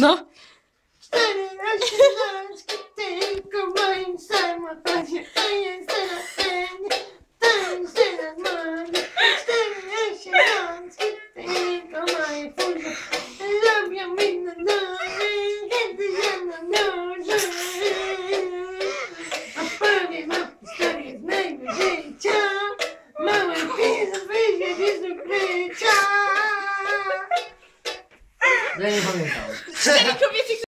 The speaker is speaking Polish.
No. Cztery razy rączki tylko moim samochodzie. To jest teraz ten, moje. Cztery razy tylko w mojej furze. Robią mi na noże, kiedy ja na. Vem, Valentão. Querem é que eu me fique